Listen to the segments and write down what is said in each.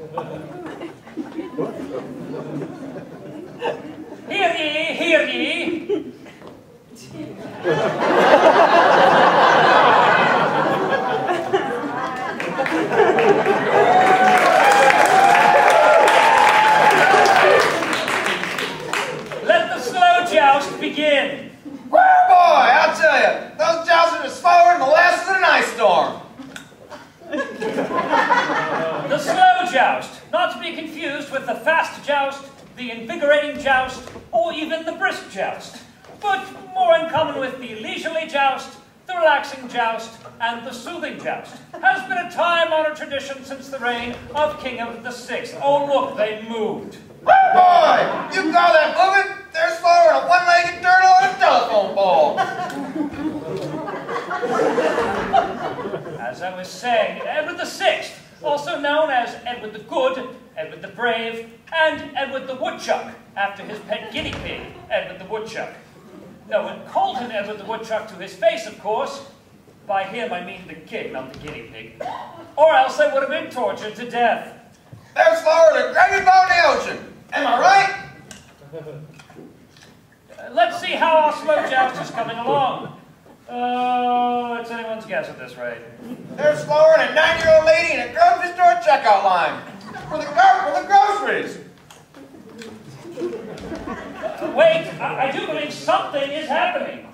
Hear ye, hear ye. Let the slow joust begin. Well, boy, I'll tell you, those jousting are slower than the last of an ice storm. The slow joust, not to be confused with the fast joust, the invigorating joust, or even the brisk joust, but more in common with the leisurely joust, the relaxing joust, and the soothing joust, has been a time-honored tradition since the reign of King of the Sixth. Oh, look, they moved. Boy, you call that moving? They're slower than a one-legged turtle on a telephone pole. As I was saying, Edward the Sixth, also known as Edward the Good, Edward the Brave, and Edward the Woodchuck, after his pet guinea pig, Edward the Woodchuck. No one called him Edward the Woodchuck to his face, of course. By him, I mean the kid, not the guinea pig. Or else they would have been tortured to death. Than Gravy Boat in the ocean. Am I right? Uh, let's see how our slow joust is coming along. Oh, it's anyone's guess at this rate. They're slower than a nine-year-old lady in a grocery store checkout line for the, for the groceries. Uh, wait, I, I do believe something is happening.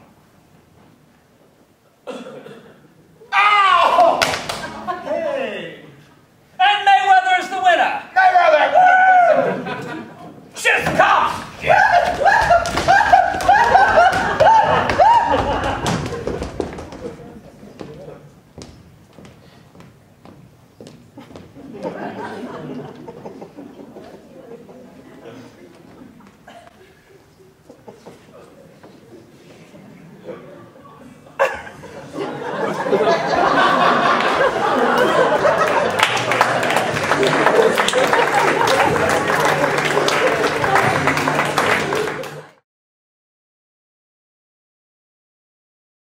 Thank you.